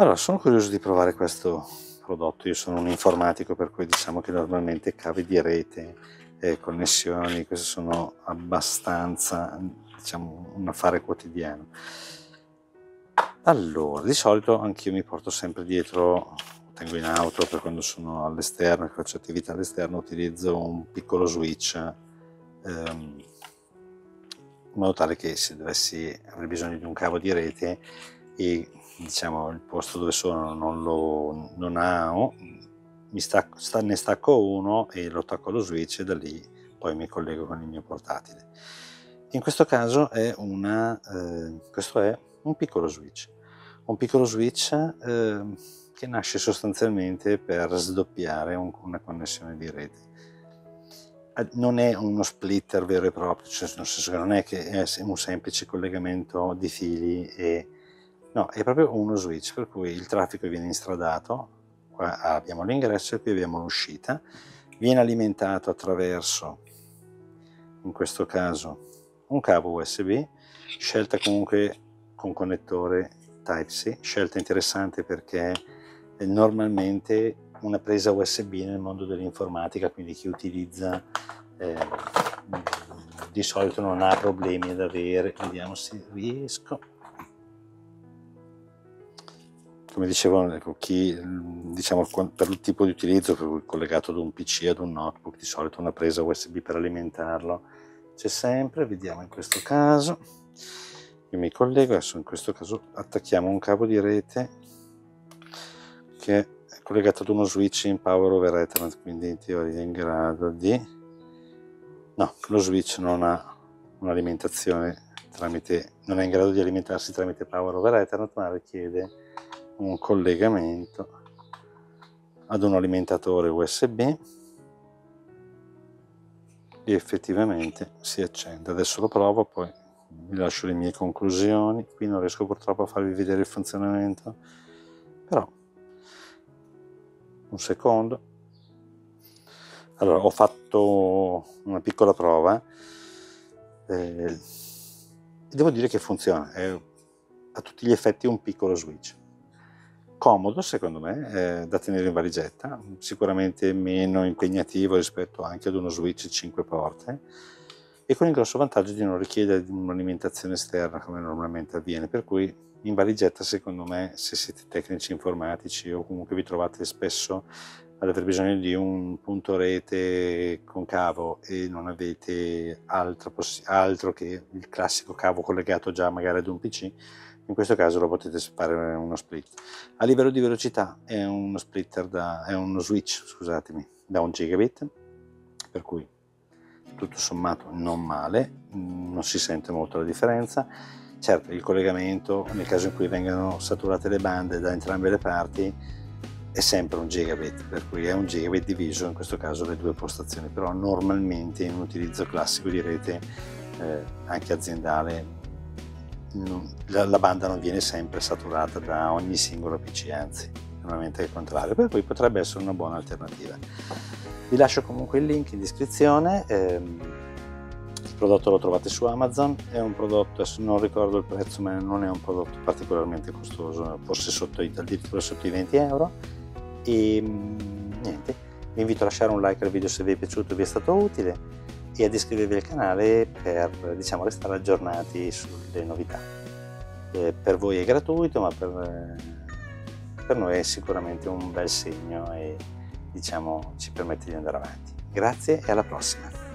Allora, sono curioso di provare questo prodotto. Io sono un informatico, per cui diciamo che normalmente cavi di rete e connessioni, questi sono abbastanza, diciamo, un affare quotidiano. Allora, di solito anch'io mi porto sempre dietro, tengo in auto per quando sono all'esterno e faccio attività all'esterno, utilizzo un piccolo switch ehm, in modo tale che se dovessi avere bisogno di un cavo di rete e diciamo il posto dove sono non lo non ha stacco, sta, ne stacco uno e lo attacco allo switch e da lì poi mi collego con il mio portatile. In questo caso è una eh, questo è un piccolo switch. Un piccolo switch eh, che nasce sostanzialmente per sdoppiare un, una connessione di rete. Eh, non è uno splitter vero e proprio, cioè nel senso che non è che è un semplice collegamento di fili e No, è proprio uno switch, per cui il traffico viene instradato, qua abbiamo l'ingresso e qui abbiamo l'uscita, viene alimentato attraverso, in questo caso, un cavo USB, scelta comunque con connettore Type-C, scelta interessante perché normalmente una presa USB nel mondo dell'informatica, quindi chi utilizza eh, di solito non ha problemi ad avere, vediamo se riesco, come dicevo, ecco, chi, diciamo, per il tipo di utilizzo, per cui collegato ad un PC, ad un notebook, di solito una presa USB per alimentarlo. C'è sempre, vediamo in questo caso, io mi collego, adesso in questo caso attacchiamo un cavo di rete che è collegato ad uno switch in power over ethernet, quindi in teoria è in grado di... no, lo switch non ha un'alimentazione tramite, non è in grado di alimentarsi tramite power over ethernet, ma richiede un collegamento ad un alimentatore USB e effettivamente si accende. Adesso lo provo, poi vi lascio le mie conclusioni. Qui non riesco purtroppo a farvi vedere il funzionamento, però un secondo. Allora, ho fatto una piccola prova. Eh, devo dire che funziona, è a tutti gli effetti un piccolo switch comodo secondo me, eh, da tenere in valigetta, sicuramente meno impegnativo rispetto anche ad uno switch 5 porte e con il grosso vantaggio di non richiedere un'alimentazione esterna come normalmente avviene, per cui in valigetta secondo me se siete tecnici informatici o comunque vi trovate spesso ad aver bisogno di un punto rete con cavo e non avete altro, altro che il classico cavo collegato già magari ad un PC, in questo caso lo potete fare uno split. A livello di velocità è uno splitter da, è uno switch, scusatemi, da un gigabit, per cui tutto sommato non male, non si sente molto la differenza. Certo, il collegamento, nel caso in cui vengano saturate le bande da entrambe le parti, è sempre un gigabit, per cui è un gigabit diviso in questo caso le due postazioni, però normalmente in un utilizzo classico di rete eh, anche aziendale la, la, banda non viene sempre saturata da ogni singolo PC, anzi, normalmente è il contrario, per cui potrebbe essere una buona alternativa. Vi lascio comunque il link in descrizione. Ehm, il prodotto lo trovate su Amazon, è un prodotto, adesso non ricordo il prezzo, ma non è un prodotto particolarmente costoso, forse sotto, addirittura sotto i 20 euro. E niente, vi invito a lasciare un like al video se vi è piaciuto vi è stato utile e ad iscrivervi al canale per diciamo, restare aggiornati sulle novità. Eh, per voi è gratuito, ma per, per, noi è sicuramente un bel segno e diciamo, ci permette di andare avanti. Grazie e alla prossima!